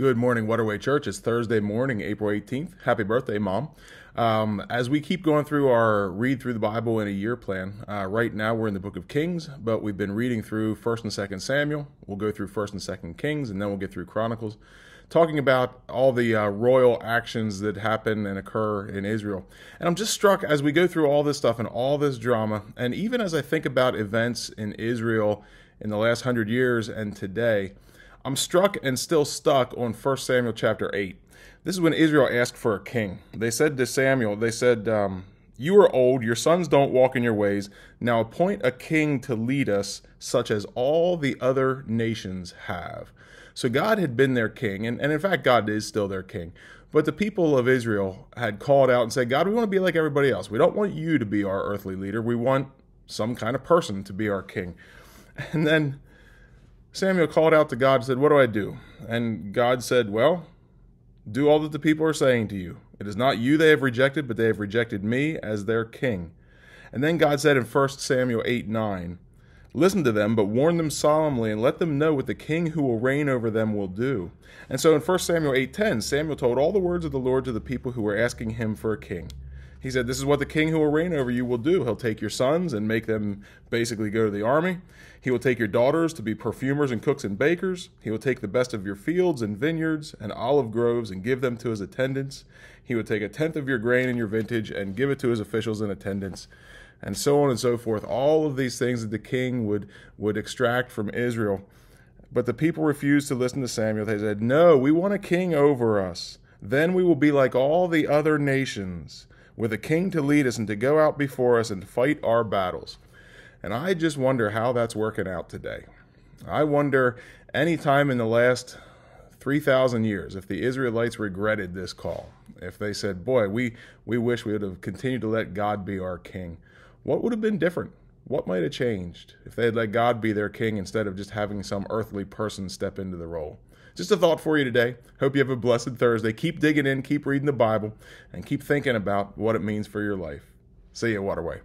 Good morning, Waterway Church. It's Thursday morning, April 18th. Happy birthday, Mom. Um, as we keep going through our read through the Bible in a year plan, uh, right now we're in the book of Kings, but we've been reading through 1st and 2nd Samuel. We'll go through 1st and 2nd Kings, and then we'll get through Chronicles, talking about all the uh, royal actions that happen and occur in Israel. And I'm just struck as we go through all this stuff and all this drama, and even as I think about events in Israel in the last hundred years and today, I'm struck and still stuck on 1 Samuel chapter 8. This is when Israel asked for a king. They said to Samuel, they said, um, You are old, your sons don't walk in your ways. Now appoint a king to lead us, such as all the other nations have. So God had been their king, and, and in fact, God is still their king. But the people of Israel had called out and said, God, we want to be like everybody else. We don't want you to be our earthly leader. We want some kind of person to be our king. And then Samuel called out to God and said, What do I do? And God said, Well, do all that the people are saying to you. It is not you they have rejected, but they have rejected me as their king. And then God said in 1 Samuel 8 9, Listen to them, but warn them solemnly, and let them know what the king who will reign over them will do. And so in 1 Samuel 8:10, Samuel told all the words of the Lord to the people who were asking him for a king. He said, This is what the king who will reign over you will do. He'll take your sons and make them basically go to the army. He will take your daughters to be perfumers and cooks and bakers. He will take the best of your fields and vineyards and olive groves and give them to his attendants. He will take a tenth of your grain and your vintage and give it to his officials and attendants. And so on and so forth. All of these things that the king would, would extract from Israel. But the people refused to listen to Samuel. They said, No, we want a king over us. Then we will be like all the other nations with a king to lead us and to go out before us and fight our battles. And I just wonder how that's working out today. I wonder any time in the last 3,000 years if the Israelites regretted this call, if they said, Boy, we, we wish we would have continued to let God be our king, what would have been different? What might have changed if they had let God be their king instead of just having some earthly person step into the role? Just a thought for you today. Hope you have a blessed Thursday. Keep digging in, keep reading the Bible, and keep thinking about what it means for your life. See you, Waterway.